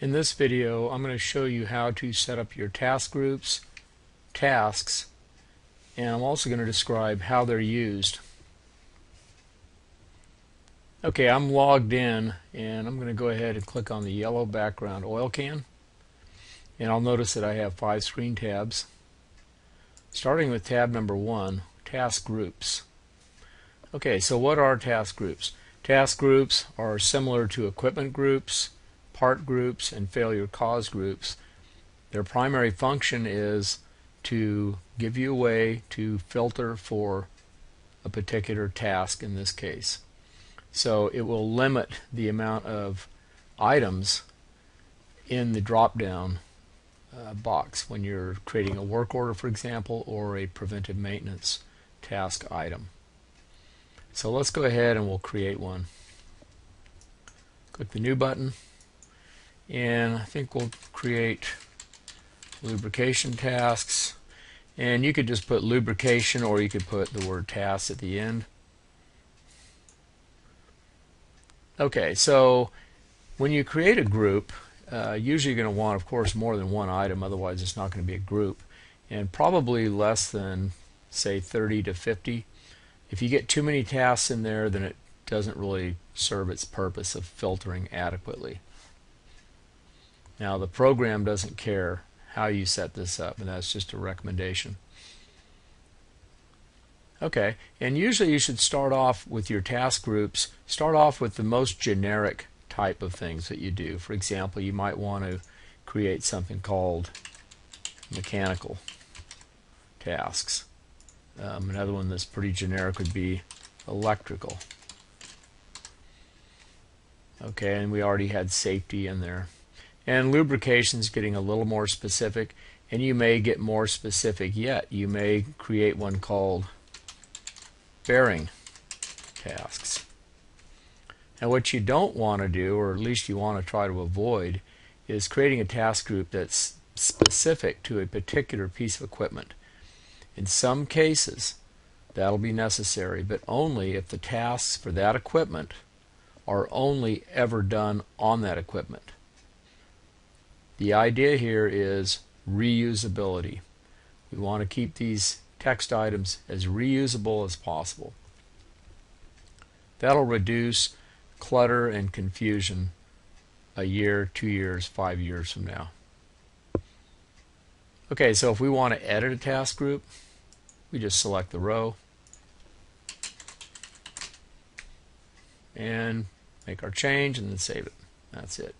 In this video I'm going to show you how to set up your task groups, tasks, and I'm also going to describe how they're used. Okay, I'm logged in and I'm going to go ahead and click on the yellow background oil can and I'll notice that I have five screen tabs. Starting with tab number one, task groups. Okay, so what are task groups? Task groups are similar to equipment groups part groups and failure cause groups. Their primary function is to give you a way to filter for a particular task in this case. So it will limit the amount of items in the drop down uh, box when you're creating a work order for example or a preventive maintenance task item. So let's go ahead and we'll create one. Click the new button and I think we'll create lubrication tasks. And you could just put lubrication or you could put the word tasks at the end. Okay so when you create a group uh, usually you're going to want of course more than one item otherwise it's not going to be a group. And probably less than say 30 to 50 if you get too many tasks in there then it doesn't really serve its purpose of filtering adequately now the program doesn't care how you set this up and that's just a recommendation. Okay, and usually you should start off with your task groups, start off with the most generic type of things that you do. For example, you might want to create something called mechanical tasks. Um, another one that's pretty generic would be electrical. Okay, and we already had safety in there. And lubrication is getting a little more specific, and you may get more specific yet. You may create one called bearing tasks. And what you don't want to do, or at least you want to try to avoid, is creating a task group that's specific to a particular piece of equipment. In some cases, that'll be necessary, but only if the tasks for that equipment are only ever done on that equipment. The idea here is reusability. We want to keep these text items as reusable as possible. That'll reduce clutter and confusion a year, two years, five years from now. Okay, so if we want to edit a task group, we just select the row and make our change and then save it. That's it.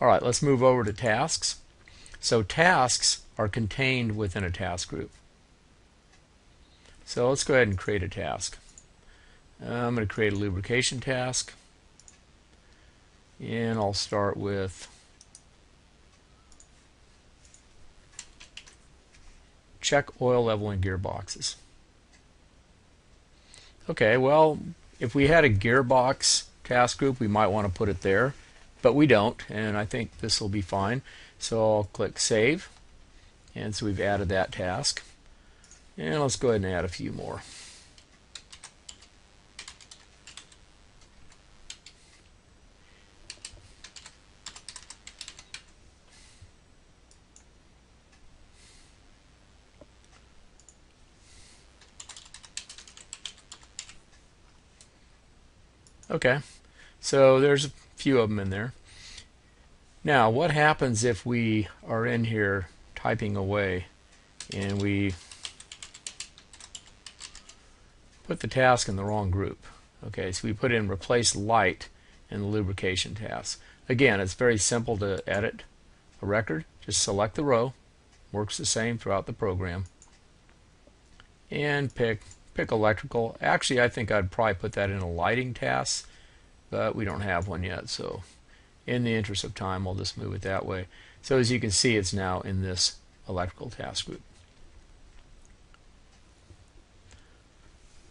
All right, let's move over to tasks. So tasks are contained within a task group. So let's go ahead and create a task. Uh, I'm going to create a lubrication task. And I'll start with check oil level in gearboxes. Okay, well, if we had a gearbox task group, we might want to put it there but we don't and I think this will be fine. So I'll click save and so we've added that task. And let's go ahead and add a few more. Okay, so there's a few of them in there. Now, what happens if we are in here typing away and we put the task in the wrong group? Okay, so we put in replace light in the lubrication task. Again, it's very simple to edit a record. Just select the row. Works the same throughout the program. And pick pick electrical. Actually, I think I'd probably put that in a lighting task but we don't have one yet so in the interest of time we'll just move it that way. So as you can see it's now in this electrical task group.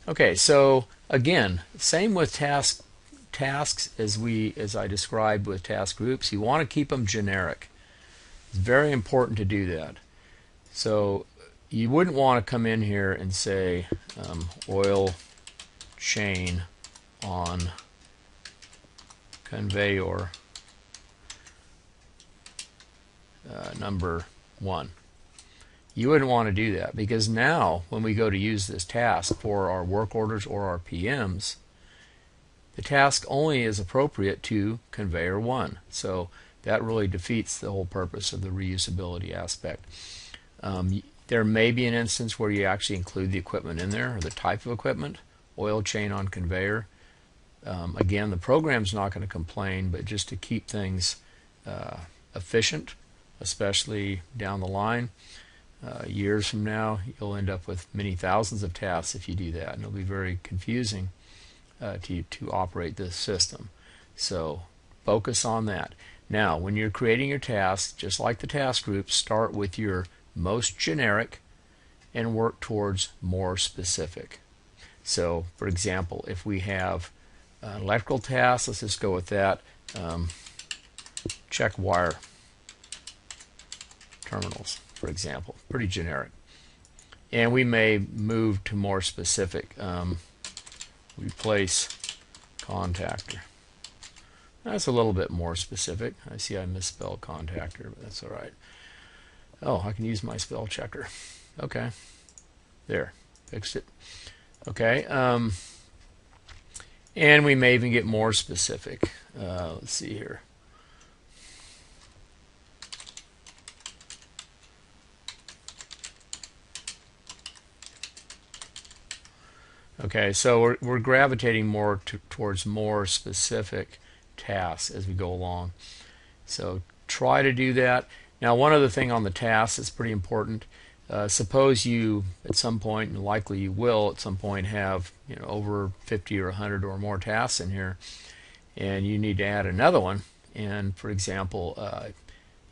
Okay so again same with task tasks as we as I described with task groups. You want to keep them generic. It's very important to do that. So you wouldn't want to come in here and say um, oil chain on conveyor uh, number one. You wouldn't want to do that because now when we go to use this task for our work orders or our PMs, the task only is appropriate to conveyor 1. So that really defeats the whole purpose of the reusability aspect. Um, there may be an instance where you actually include the equipment in there or the type of equipment, oil chain on conveyor. Um, again, the program's not going to complain, but just to keep things uh, efficient, especially down the line, uh, years from now, you'll end up with many thousands of tasks if you do that, and it'll be very confusing uh, to to operate this system. So focus on that. Now, when you're creating your tasks, just like the task groups, start with your most generic and work towards more specific. So, for example, if we have an electrical task, let's just go with that. Um, check wire terminals for example. Pretty generic. And we may move to more specific. Um, replace contactor. That's a little bit more specific. I see I misspelled contactor, but that's all right. Oh, I can use my spell checker. Okay. There. Fixed it. Okay. Um, and we may even get more specific. Uh, let's see here. Okay, so we're, we're gravitating more to, towards more specific tasks as we go along. So try to do that. Now, one other thing on the tasks that's pretty important. Uh, suppose you, at some point, and likely you will, at some point, have you know over 50 or 100 or more tasks in here, and you need to add another one. And for example, uh,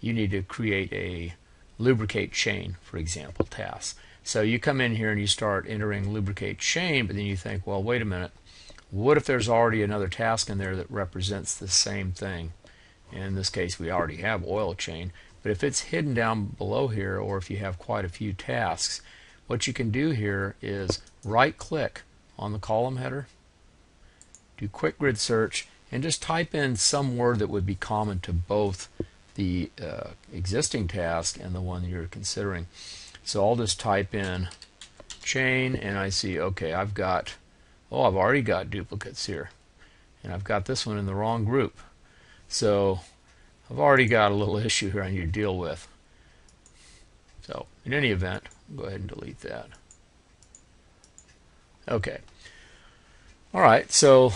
you need to create a lubricate chain, for example, task. So you come in here and you start entering lubricate chain, but then you think, well, wait a minute. What if there's already another task in there that represents the same thing? In this case, we already have oil chain. But if it's hidden down below here, or if you have quite a few tasks, what you can do here is right click on the column header, do quick grid search, and just type in some word that would be common to both the uh, existing task and the one you're considering. So I'll just type in chain and I see, okay, I've got, oh, I've already got duplicates here. And I've got this one in the wrong group. So I've already got a little issue here I need to deal with. So in any event, go ahead and delete that. Okay. All right, so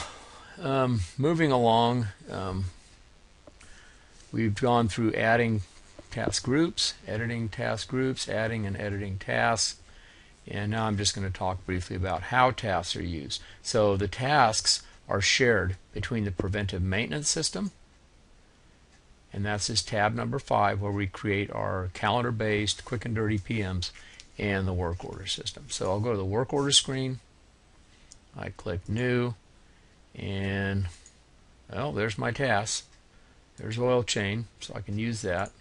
um, moving along, um, we've gone through adding task groups, editing task groups, adding and editing tasks. And now I'm just going to talk briefly about how tasks are used. So the tasks are shared between the preventive maintenance system, and that's this tab number five where we create our calendar-based quick and dirty PMs and the work order system. So I'll go to the work order screen, I click new, and well, there's my task. There's oil chain, so I can use that.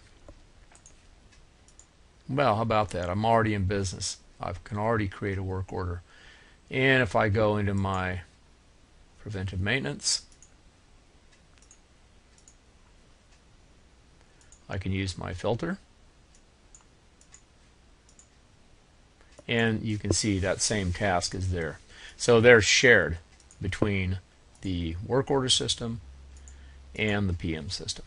Well, how about that? I'm already in business. I can already create a work order. And if I go into my preventive maintenance, I can use my filter. And you can see that same task is there. So they're shared between the work order system and the PM system.